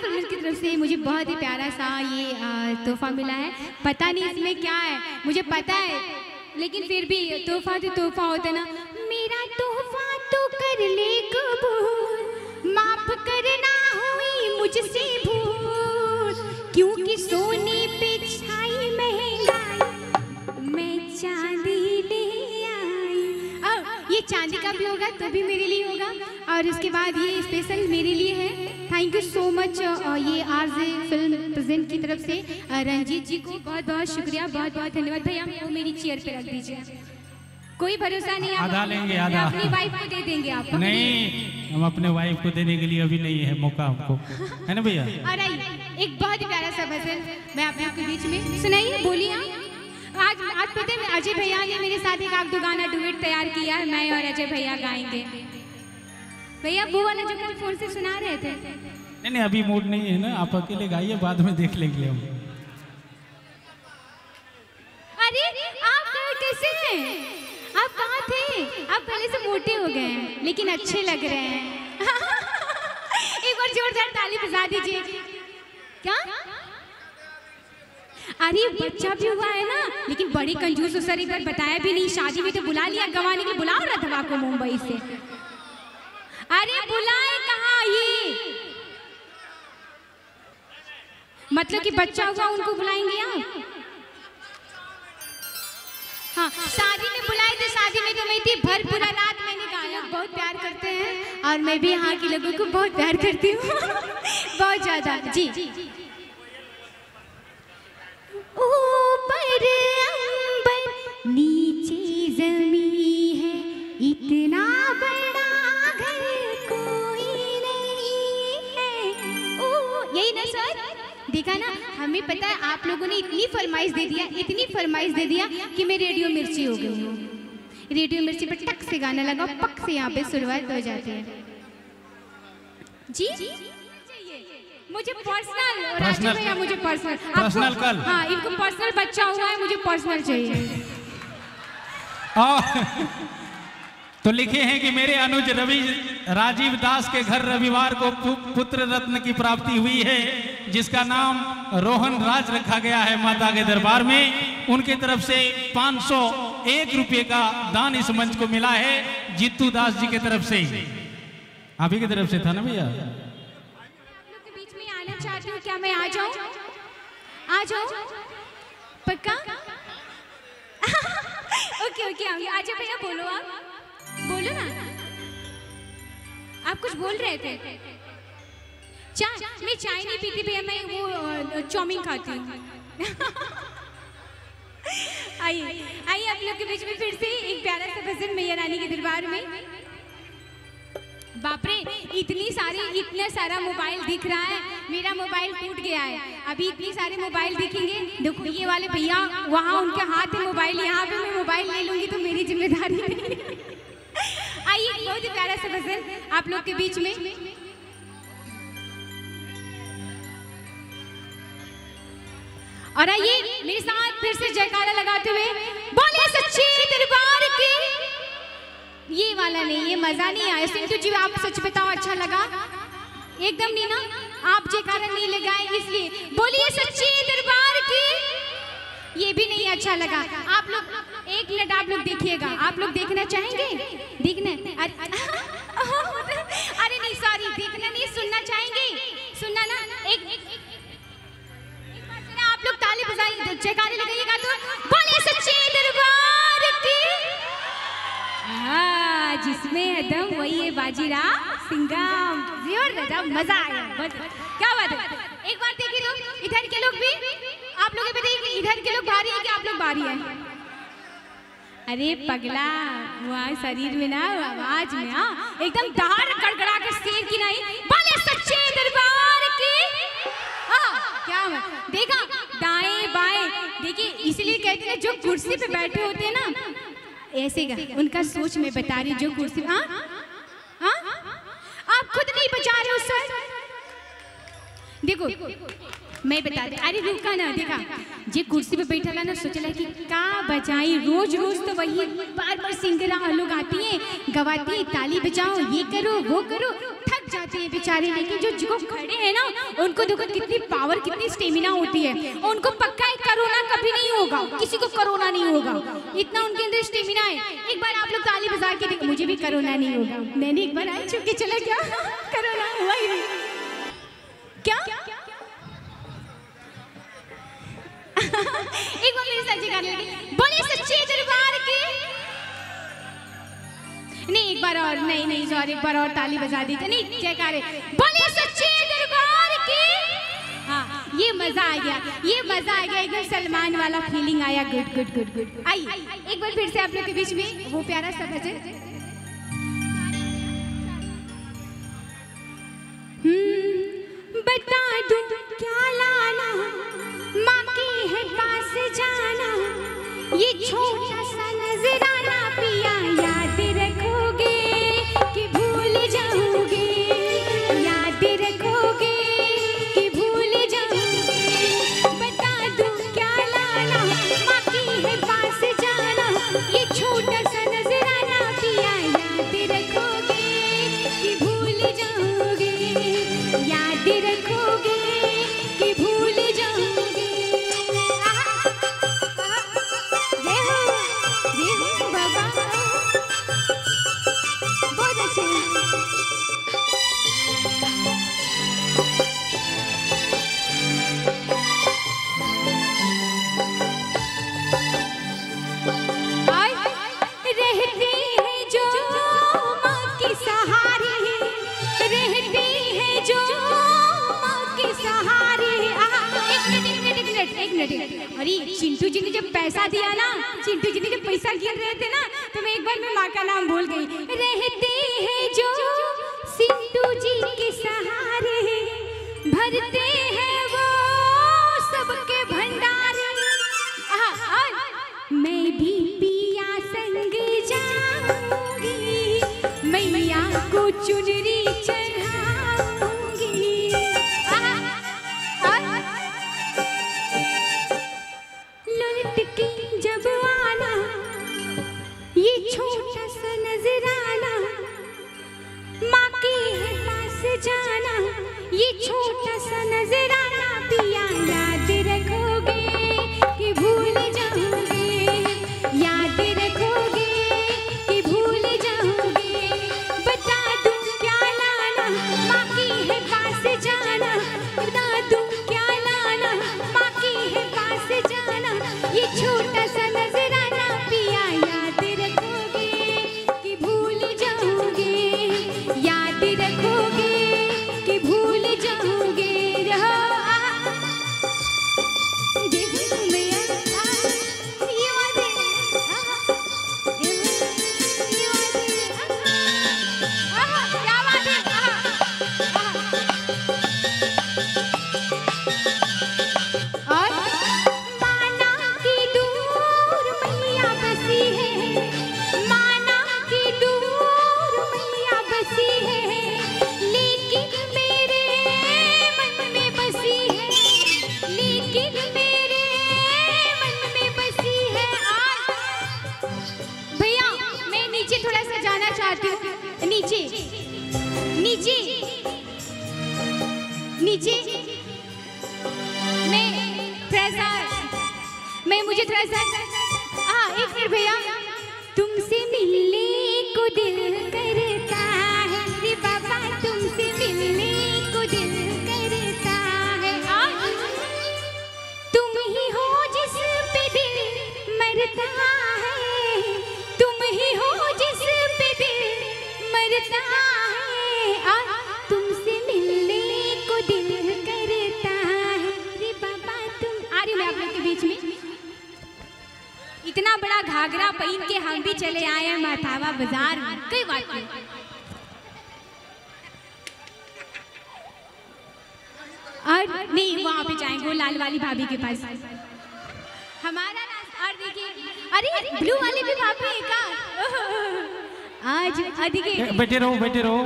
Film की तरफ़ से मुझे बहुत ही प्यारा सा ये तोहफा मिला है। पता नहीं इसमें क्या है। मुझे पता है। लेकिन फिर भी तोहफा तो तोहफा होता ना। मेरा तोहफा तो कर ले कबूल। माफ़ करना हुई मुझसे भूल। क्योंकि सोने पे छाई महँगाई, मैं चांदी ले आई। अब ये चांदी का भी होगा तो मेरे लिए होगा। और उसके बाद ये स्पेशल मेरे लिए है। थैंक यू सो मच ये आज फ़िल्म प्रेजेंट की तरफ़ से रंजीत जी को बहुत बहुत शुक्रिया बहुत बहुत धन्यवाद। भैया वो मेरी चेयर पे रख दीजिए। कोई भरोसा नहीं आप आधा लेंगे, आधा। अपनी वाइफ को दे देंगे आप। नहीं हम अपने वाइफ को देने के लिए अभी नहीं है मौका हमको। है ना भैया? और एक बहुत ही प्यारा सा भजन मैं आप लोग के बीच में सुनाइए बोलिए आज आज पता है अजय भैया ने मेरे साथ एक आग दो गाना डुएट तैयार किया है मैं और अजय भैया गाएँगे। भैया वो वाला जो कल फ़ोन से सुना रहे थे। नहीं नहीं अभी मूड नहीं है ना आप अकेले गाइए बाद में देख लेंगे हम। अरे आप कहाँ कैसे हैं आप कहाँ थे? आप पहले से मोटे हो गए हैं लेकिन अच्छे लग रहे हैं। एक बार जोरदार ताली बजा दीजिए। क्या? अरे बच्चा भी हुआ है ना लेकिन बड़ी कंजूस हो सर एक बार बताया भी नहीं शादी में तो बुला लिया गवाने के बुला रहा था आपको मुंबई से। अरे बुलाए कहा ये मतलब कि बच्चा हुआ उनको बुलाएँगे आप? हाँ शादी में बुलाए थे, शादी में तो मैं थी भर पूरा रात मैंने गाया। बहुत प्यार करते हैं। और मैं भी यहाँ के लोगों को बहुत प्यार करती हूँ। बहुत ज़्यादा। जी। ऊपर हमें पता है आप लोगों ने इतनी फरमाइश दे दिया इतनी फरमाइश दे दिया कि मैं रेडियो मिर्ची हो गई हूँ। रेडियो मिर्ची पर टक से गाना लगा पक से यहाँ पे शुरुआत हो जाती है। जी? मुझे पर्सनल भैया मुझे पर्सनल कल। हाँ इनको पर्सनल बच्चा हुआ है मुझे पर्सनल चाहिए। और तो लिखे हैं कि मेरे अनुज रवि राजीव दास के घर रविवार को पु- पुत्र रत्न की प्राप्ति हुई है, जिसका नाम रोहन राज रखा गया है माता के दरबार में। उनके तरफ़ से 501 रुपए का दान इस मंच को मिला है जीतू दास जी की तरफ़ से आप ही की तरफ़ से था ना भैया? हूँ क्या मैं आ जाऊँ? आ जाऊँ? पक्का? ओके ओके आ जाओ भैया, बोलो आप। बोलो ना। आप कुछ बोल रहे थे? चाय? मैं चाय नहीं पीती भैया, मैं वो चाउमीन खाती हूँ। आइए आइए आप लोग के बीच में फिर से एक प्यारा सा भजन मैया रानी के दरबार में। बाप रे, इतनी सारी, इतना सारा मोबाइल दिख रहा है। मेरा मोबाइल टूट गया है। अभी इतनी सारे मोबाइल दिखेंगे। देखो, ये वाले भैया, वहाँ उनके हाथ में मोबाइल। यहाँ पे मैं मोबाइल ले लूँगी तो मेरी ज़िम्मेदारी नहीं आइए, बहुत ही प्यारा सा भजन आप लोग के बीच में। और आइए, मेरे साथ फिर से जयकारा लगाते हुए बोले सच्चे दरबार की। ये वाला नहीं, ये मज़ा नहीं आया। सिंधु जी, आप सच बताओ अच्छा लगा? एकदम नहीं ना आप जयकारा नहीं लगाए, इसलिए बोलिए सच्चे दरबार की। ये भी नहीं अच्छा लगा। आप लोग एक मिनट आप लोग देखिएगा। आप लोग देखना चाहेंगे? देखना। अरे नहीं सॉरी देखना नहीं सुनना चाहेंगे? सुनना ना। एक, आप लोग ताली बजाइए। जयकारे लगाइएगा तो। बोले सच्चे दरबार की। हाँ जिसमें है दम वही है बाजीराव। ज़ोर मज़ा आया। बस क्या बात है? एक बार देखिए तो इधर के लोग भी आप लोग भी देखिए इधर के लोग भारी है कि आप लोग भारी है? अरे पगला वहाँ शरीर में ना आवाज़ में हाँ एकदम दहाड़ कड़कड़ा के शेर की नहीं बोले सच्चे दरबार की। हाँ क्या देखा दाएँ बाएँ देखिए इसलिए कहते हैं जो कुर्सी पे बैठे होते हैं ना ऐसे का उनका सोच में बता रही जो कुर्सी हाँ? आप खुद नहीं बचा रहे हो, सर। देखो, मैं बता दे। अरे, रुका ना, देखा। जे कुर्सी पे बैठा ला ना सोचला कि का बजाई रोज रोज तो वही बार बार सिंगरा लोग आती हैं, गवाती है, ताली बजाओ, ये करो, वो करो। थक जाते हैं बेचारे, लेकिन जो जो खड़े हैं ना, उनको देखो कितनी पावर कितनी स्टेमिना होती है। उनको पक्का है कोरोना कभी नहीं होगा, किसी को कोरोना नहीं होगा। इतना उनके अंदर स्टेमिना है। एक बार आप लोग ताली बजा के देखो, मुझे भी कोरोना नहीं होगा। मैंने एक बार आई चुप के चला गया। कोरोना हुआ ही नहीं। क्या? एक बार मेरे साथ बोले, सच्चे दरबार की एक बार और नहीं नहीं सॉरी एक बार और ताली बजा दी नहीं जयकारे बोले सच्चे दरबार की। हाँ ये मज़ा आ गया। ये मज़ा आ गया। एकदम सलमान वाला फीलिंग आया। Good good good good. आई एक बार फिर से आप लोग के बीच में। वो प्यारा सा भजन अरे, चिंटू जी ने जब पैसा दिया ना, चिंटू जी ने जब पैसा गिर रहे थे ना तो मैं एक बार मैं माँ का नाम भूल गई। रहते हैं जो सिंटू जी के सहारे, भरते हैं वो सबके भंडारे। मैं भी पिया संग जाऊँगी, मैया को चुनरी नहीं वहाँ पे जाएँगे वो लाल वाली भाभी के पास। हमारा और देखिए अरे ब्लू वाली भी भाभी का आज अधिके बैठे रहो बैठे रहो।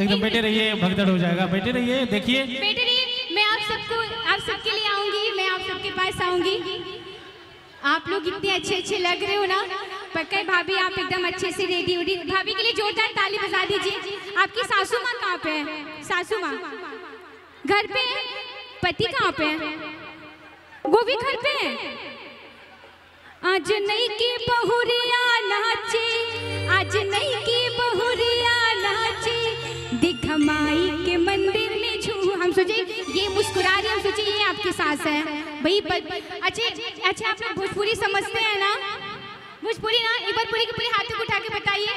एकदम बैठे रहिए भगदड़ हो जाएगा। बैठे रहिए देखिए। बेटे रहिए। मैं आप सबको आप सबके लिए आऊँगी मैं आप सबके पास आऊँगी। आप लोग इतने अच्छे अच्छे लग रहे हो ना? पक्का भाभी आप एकदम अच्छे से रेडी उडी भाभी के लिए जोरदार ताली बजा दीजिए। आपकी सासू माँ कहाँ पे है? सासू माँ। घर पे है? पति कहाँ पे है? वो भी घर पे है? आज नहीं की बहुरिया नाचे आज नहीं की बहुरिया नाचे। दिखमाई के मंदिर में झू हम सोचे ये मुस्कुरा रही हम सोचे ये आपकी सास है। भाई अच्छे अच्छा आप लोग भोजपुरी समझते हैं ना? भोजपुरी ना? एक बार पूरी की पूरी हाथों को उठा के बताइए।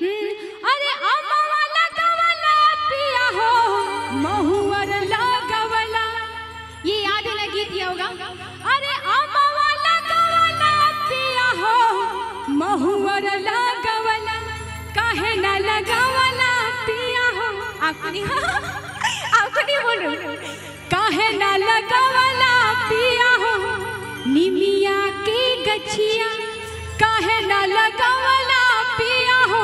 हम्म, अरे अम्मा वाला गवाला पिया हो महुअर अरे पिया लागवला काहे ना लगावला पिया हो। बोलो। काहे ना लगावला पिया हो। निमिया के गछिया, काहे ना लगावला पिया हो।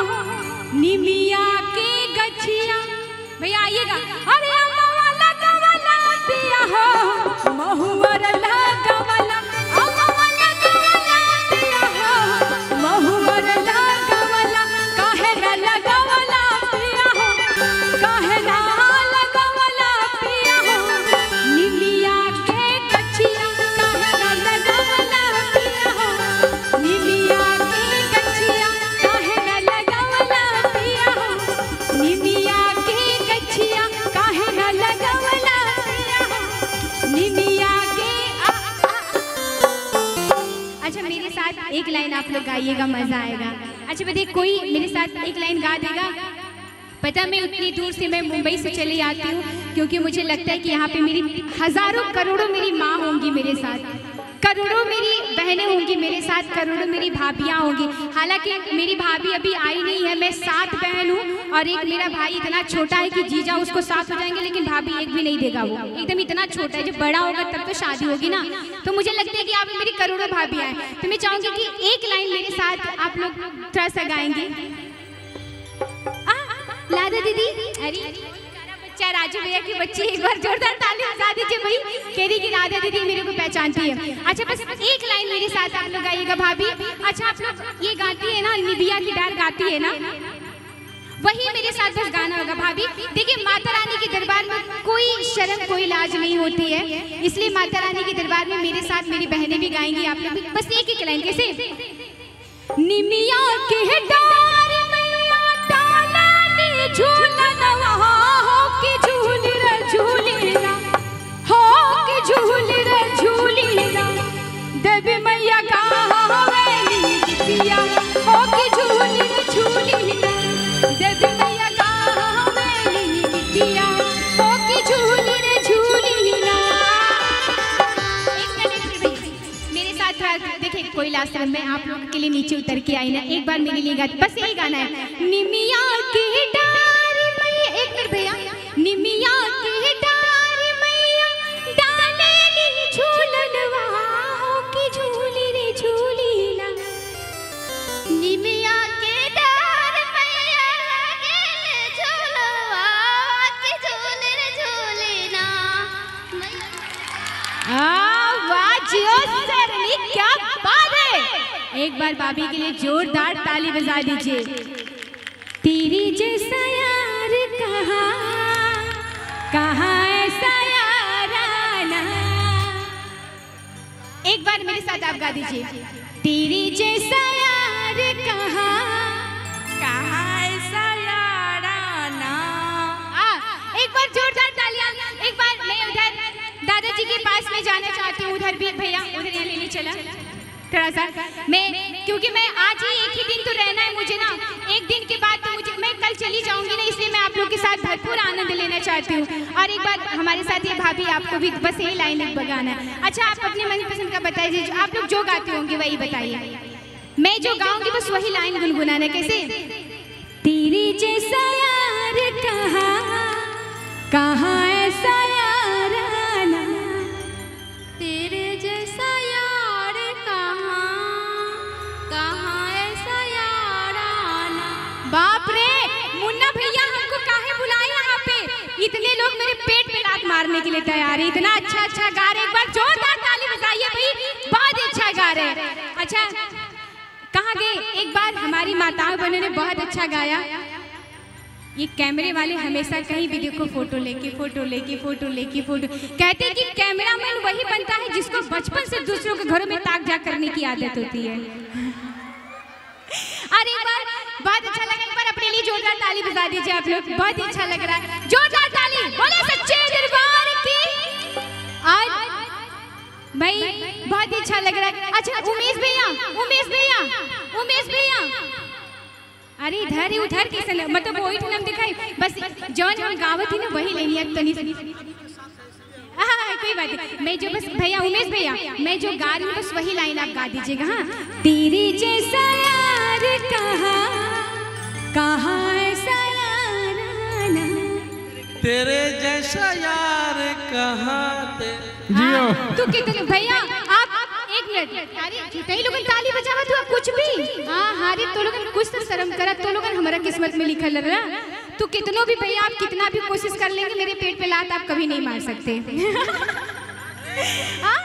निमिया के गछिया। भैया आइएगा। अरे हो लाइन आप लोग गाइएगा, मज़ा आएगा। अच्छा बताइए कोई मेरे साथ एक लाइन गा देगा? पता मैं उतनी दूर से मैं मुंबई से चली आती हूँ, क्योंकि मुझे लगता है कि यहाँ पे मेरी हज़ारों करोड़ों मेरी माँ होंगी मेरे साथ। करोड़ों मेरी बहनें होंगी, मेरे साथ करोड़ों मेरी भाभियाँ होंगी। हालाँकि मेरी भाभी अभी आई नहीं है, मैं सात बहन हूँ और एक मेरा भाई इतना छोटा है कि जीजा उसको साथ हो जाएँगे, लेकिन भाभी एक भी नहीं देगा वो। एकदम इतना छोटा है, जब बड़ा होगा तब तो शादी होगी ना। तो मुझे लगता है कि आप मेरी करोड़ों भाभियाँ हैं। तो मैं चाहूँगी कि एक लाइन मेरे साथ आप लोग थोड़ा सा गाएँगे। लादा दीदी, अरे। बच्चा राजू भैया की बच्ची एक बार जोरदार ताली बजा दीजिए भाई। कह रही कि राधा दीदी मेरे को पहचानती है। अच्छा बस एक लाइन मेरे साथ आप लोग गाइएगा भाभी। अच्छा आप लोग ये गाती है ना निबिया की डार गाती है ना? वही मेरे साथ बस गाना होगा भाभी। देखिए, माता रानी के दरबार में कोई शर्म, कोई लाज नहीं होती है। इसलिए माता रानी के दरबार में मेरे साथ मेरी बहनें भी गाएँगी, आप लोग बस एक एक लाइन, कैसे? निमिया आश्रम में आप लोगों के लिए नीचे उतर के आई ना, एक बार मेरे लिए गा बस यही गाना है। निमिया की डार में, एक मिनट भैया। निमिया की एक बार भाभी के लिए जोरदार ताली बजा दीजिए। तेरी जैसा यार कहा कहा ऐसा यार आना। एक बार मेरे साथ आप गा दीजिए। तेरी जैसा यार कहा कहा ऐसा यार आना। आ, एक बार जोरदार तालियाँ। एक बार मैं उधर दादाजी के पास में जाना चाहती हूँ। उधर भी भैया उधर यहाँ लेने चला। थोड़ा सा मैं क्योंकि मैं आज ही एक ही दिन तो रहना है मुझे ना। एक दिन के बाद तो मुझे मैं कल चली जाऊँगी ना, इसलिए मैं आप लोग के साथ भरपूर आनंद लेना चाहती हूँ। और एक बार हमारे साथ ये भाभी आपको भी बस यही लाइन बगाना है। अच्छा आप अपने मनपसंद का बताइए आप लोग जो गाते होंगे, वही बताइए। मैं जो गाऊँगी, बस वही लाइन गुनगुनाना कैसे? तेरी जैसा यार कहा कहाँ मारने के लिए तैयार है। इतना अच्छा अच्छा गा रहे। एक बार जोरदार ताली बजाइए भाई। बहुत अच्छा गा रहे अच्छा कहाँ गए? एक बार हमारी माताओं बहनों ने बहुत अच्छा गाया। ये कैमरे वाले हमेशा कहीं भी देखो फ़ोटो लेके फ़ोटो लेके फ़ोटो लेके, फ़ोटो। कहते हैं कि कैमरामैन वही बनता है जिसको बचपन से दूसरों के घरों में ताक झाक करने की आदत होती है। अरे बार, बहुत अच्छा लगा। एक बार अपने लिए जोरदार ताली बजा दीजिए आप लोग। बहुत अच्छा लग रहा है। भाई बहुत ही अच्छा लग रहा है। अच्छा उमेश भैया उमेश भैया उमेश भैया। अरे इधर ही, उधर कैसे मतलब वही ठनम दिखाई। बस जौन हम गावत ही ना, वही लेनी है तनी कोई बात नहीं। मैं जो बस भैया, उमेश भैया, मैं जो गा रही हूँ, बस वही लाइन आप गा दीजिएगा हाँ। तेरे जैसा यार कहाँ कहाँ तेरे जैसा यार कहाँ ते जियो तू कितने भैया आप एक मिनट। अरे झूठे लोगन ताली बजावा तू अब कुछ भी। हाँ हारे तो लोगन कुछ तो शर्म करा तो लोगन हमारा किस्मत में लिखल रहा। तू कितनो भी भैया आप कितना भी कोशिश कर लेंगे मेरे पेट पे लात आप कभी नहीं मार सकते। हाँ?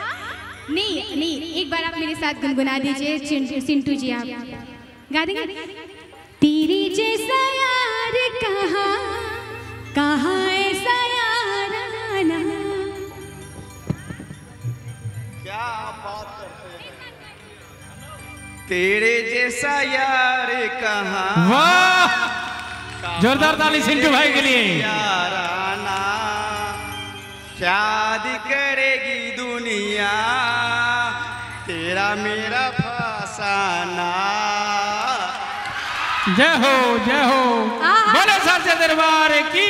नहीं नहीं एक बार आप मेरे साथ गुनगुना दीजिए चिंटू सिंटू जी आप। गा देंगे? तेरे जैसा यार कहाँ कहाँ ऐसा यार क्या बात करते हैं? तेरे जैसा यार कहाँ? वाह! जोरदार ताली सिंटू भाई के लिए। याराना शादी करेगी दुनिया तेरा मेरा फसाना। जय हो जय हो। बोले सर से दरबार की।